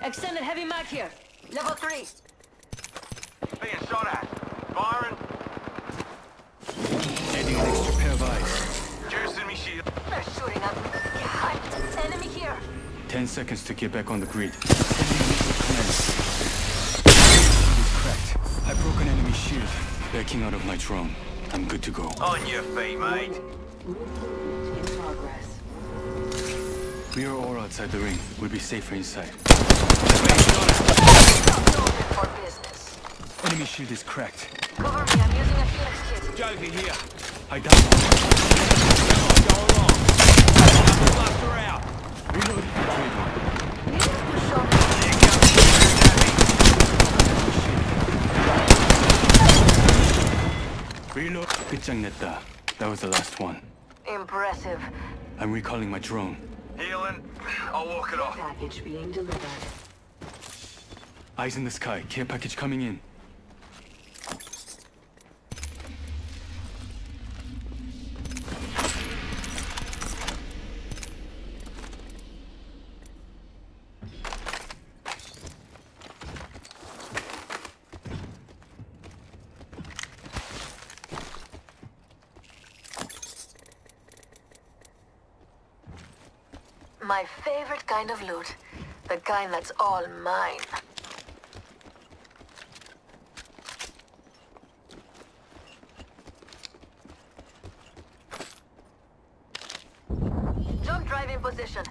Extended heavy mag here. Level 3. Being shot at. Firing. Adding an extra pair of eyes. Juicing me shield. They're shooting at me. God, enemy here. Ten seconds to get back on the grid. It's cracked. I broke an enemy shield. Backing out of my drone. I'm good to go. On your feet, mate. We are all outside the ring. We'll be safer inside. Open for business. Enemy shield is cracked. Cover me, I'm using a Phoenix kit. Joker here. I down one. Go along. Cluster out. Reload. Trade one. You show me. Reload. 끝장냈다. That was the last one. Impressive. I'm recalling my drone. Healing. I'll walk it off. Package being delivered. Eyes in the sky. Care package coming in. My favorite kind of loot. The kind that's all mine. Jump drive in position.